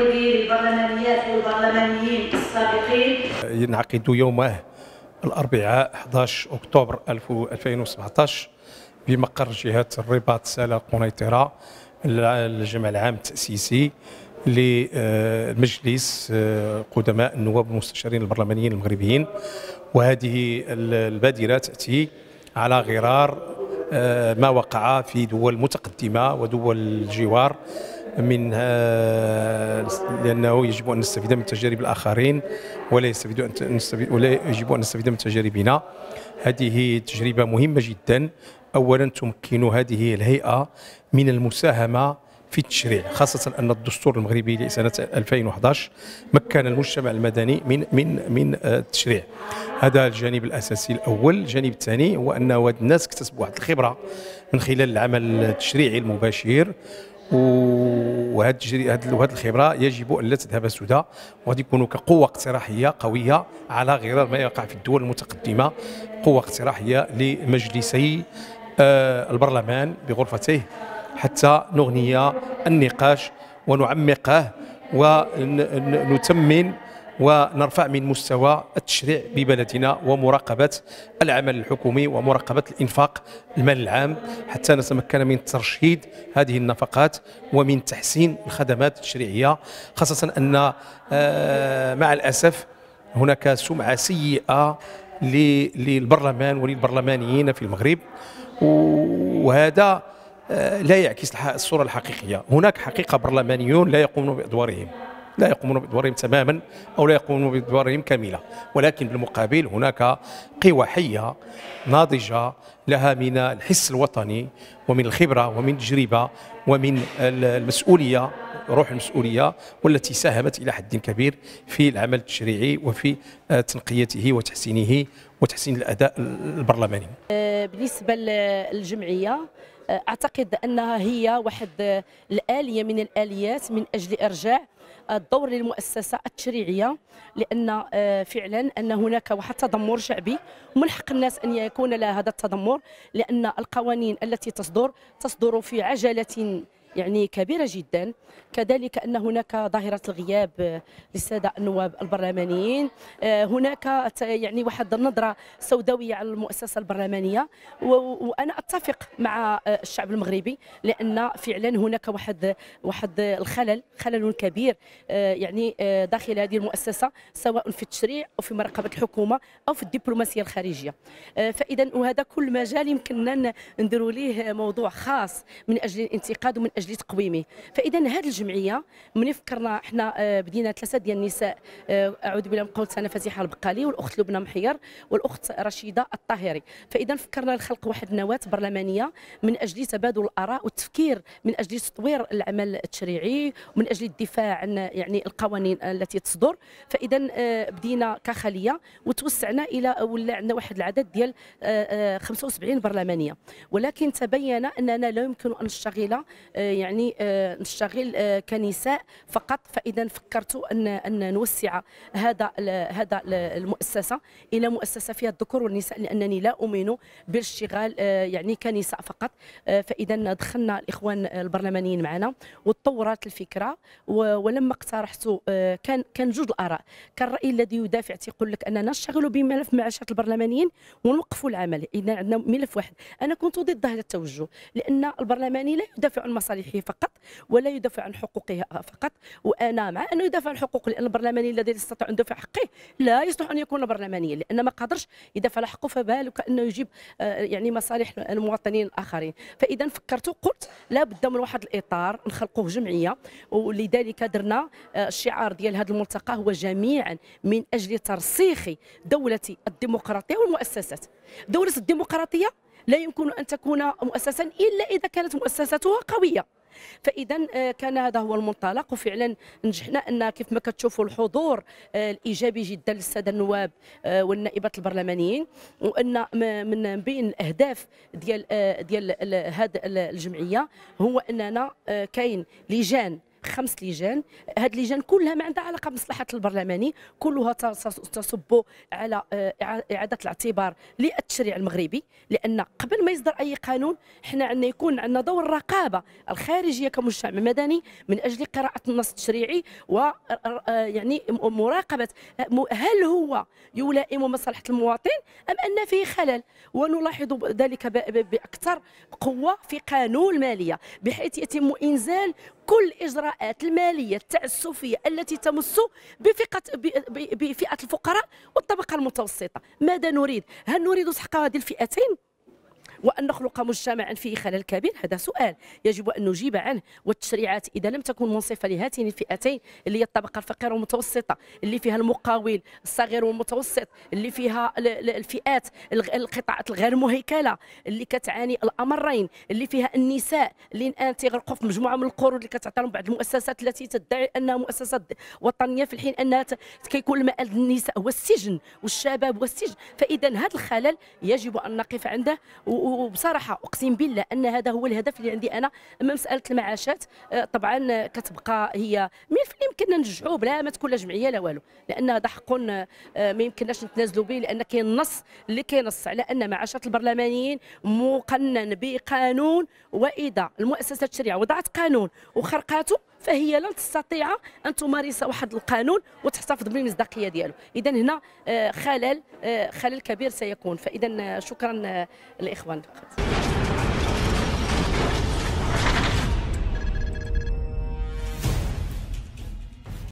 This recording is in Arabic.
للبرلمانيات والبرلمانيين السابقين. ينعقد يومه الأربعاء 11 أكتوبر 2017 بمقر جهة الرباط سالة قنيطرة الجمع العام التأسيسي لمجلس قدماء النواب والمستشارين البرلمانيين المغربيين. وهذه البادرة تأتي على غرار ما وقع في دول متقدمة ودول الجوار. من لأنه يجب أن نستفيد من تجارب الآخرين ولا يستفيد أن نستفيد ولا يجب أن نستفيد من تجاربنا. هذه تجربة مهمة جدا. اولا تمكن هذه الهيئة من المساهمة في التشريع خاصة أن الدستور المغربي لسنة 2011 مكن المجتمع المدني من من من التشريع. هذا الجانب الأساسي الأول. الجانب الثاني هو أن الناس اكتسبوا واحد الخبرة من خلال العمل التشريعي المباشر. وهذه هذه الخبرة يجب أن لا تذهب سدى وغادي يكونوا كقوة اقتراحية قوية على غرار ما يقع في الدول المتقدمة قوة اقتراحية لمجلسي آه البرلمان بغرفته حتى نغني النقاش ونعمقه ونتمن ونرفع من مستوى التشريع ببلدنا ومراقبة العمل الحكومي ومراقبة الإنفاق المال العام حتى نتمكن من ترشيد هذه النفقات ومن تحسين الخدمات التشريعية خاصة أن مع الأسف هناك سمعة سيئة للبرلمان وللبرلمانيين في المغرب وهذا لا يعكس الصورة الحقيقية. هناك حقيقة برلمانيون لا يقومون بأدوارهم. لا يقومون بادوارهم تماما أو لا يقومون بادوارهم كاملة. ولكن بالمقابل هناك قوى حيه ناضجة لها من الحس الوطني ومن الخبرة ومن التجربة ومن المسؤولية روح المسؤولية والتي ساهمت إلى حد كبير في العمل التشريعي وفي تنقيته وتحسينه وتحسين الأداء البرلماني. بالنسبة للجمعية أعتقد أنها هي واحد الآلية من الآليات من أجل إرجاع الدور للمؤسسة التشريعية لأن فعلا أن هناك واحد تذمر شعبي ومن حق الناس أن يكون لها هذا التذمر لأن القوانين التي تصدر تصدر في عجلة يعني كبيرة جدا. كذلك أن هناك ظاهرة الغياب للسادة النواب البرلمانيين. هناك يعني واحد النظرة سوداوية على المؤسسة البرلمانية. وأنا أتفق مع الشعب المغربي لأن فعلا هناك واحد واحد الخلل خلل كبير يعني داخل هذه المؤسسة سواء في التشريع أو في مراقبة الحكومة أو في الدبلوماسية الخارجية. فإذا وهذا كل مجال يمكننا نديروا ليه موضوع خاص من أجل الانتقاد ومن أجل تقويمه فإذا هذه الجمعية من فكرنا إحنا بدينا ثلاثة ديال النساء أعوذ بالله من قول سنة فتيحة البقالي والأخت لبنى محير والأخت رشيدة الطاهري. فإذا فكرنا لخلق واحد النواة برلمانية من أجل تبادل الآراء والتفكير من أجل تطوير العمل التشريعي ومن أجل الدفاع عن يعني القوانين التي تصدر. فإذا بدينا كخلية وتوسعنا إلى ولا عندنا واحد العدد ديال 75 برلمانية. ولكن تبين أننا لا يمكن أن نشتغل يعني نشتغل كنساء فقط. فإذا فكرت أن أن نوسع هذا هذا المؤسسة إلى مؤسسة فيها الذكور والنساء لأنني لا أؤمن بالاشتغال يعني كنساء فقط. فإذا دخلنا الإخوان البرلمانيين معنا وتطورت الفكرة ولما اقترحت كان كان جوج الآراء. كان الرأي الذي يدافع تيقول لك أننا نشتغل بملف معاشات البرلمانيين ونوقفوا العمل. إذا عندنا ملف واحد. أنا كنت ضد هذا التوجه لأن البرلماني لا يدافع عن مصالحه فقط ولا يدافع عن حقوقه فقط. وأنا مع أنه يدافع عن حقوق لأن البرلماني الذي يستطيع أن يدافع حقه لا يصلح أن يكون برلمانيا لأن ما قادرش يدافع على حقه فبالك أنه يجيب يعني مصالح المواطنين الآخرين. فإذا فكرت قلت لا بد من واحد الإطار نخلقوه جمعية ولذلك درنا الشعار ديال هذا الملتقى هو جميعا من أجل ترسيخ دولة الديمقراطية والمؤسسات. دولة الديمقراطية لا يمكن أن تكون مؤسسا إلا إذا كانت مؤسساتها قوية. فاذا كان هذا هو المنطلق. وفعلا نجحنا أن كيف ما كتشوفوا الحضور الإيجابي جدا للسادة النواب والنائبات البرلمانيين وأن من بين الأهداف ديال ديال هذه الجمعية هو أننا كاين لجان خمس لجان. هذه اللجان كلها ما عندها علاقة بمصلحه البرلماني كلها تصب على آه، إعادة الاعتبار للتشريع المغربي لأن قبل ما يصدر أي قانون حنا عندنا يكون عندنا دور الرقابة الخارجية كمجتمع مدني من أجل قراءة النص التشريعي و آه، يعني مراقبة هل هو يلائم مصلحه المواطن أم أن فيه خلل. ونلاحظ ذلك بأكثر قوة في قانون الماليه بحيث يتم إنزال كل الاجراءات المالية التعسفيه التي تمس بفئه بفئة الفقراء والطبقة المتوسطة. ماذا نريد؟ هل نريد سحق هذه الفئتين؟ وأن نخلق مجتمعا فيه خلل كبير. هذا سؤال يجب أن نجيب عنه. والتشريعات إذا لم تكن منصفة لهاتين الفئتين اللي هي الطبقة الفقيرة والمتوسطة اللي فيها المقاول الصغير والمتوسط اللي فيها الفئات القطاعات الغير مهيكلة اللي كتعاني الأمرين اللي فيها النساء اللي الآن تيغرقوا في مجموعة من القروض اللي كتعطى لهم بعض المؤسسات التي تدعي أنها مؤسسات وطنية في الحين أنها كيكون المآل النساء هو السجن والشباب والسجن. فإذا هذا الخلل يجب أن نقف عنده وبصراحة أقسم بالله أن هذا هو الهدف اللي عندي أنا اما مساله المعاشات. آه، طبعا كتبقى هي في اللي يمكننا ننجحوا بلا ما تكون لا جمعية لا والو. لأن هذا حق آه، ما يمكنناش نتنازلوا به لأن كاين نص اللي كينص على أن معاشات البرلمانيين مقنن بقانون وإذا المؤسسة التشريعيه وضعت قانون وخرقاته فهي لن تستطيع أن تمارس واحد القانون وتحتفظ بالمصداقية ديالو. اذا هنا آه، خلل خلل كبير سيكون. فاذا شكرا الإخوان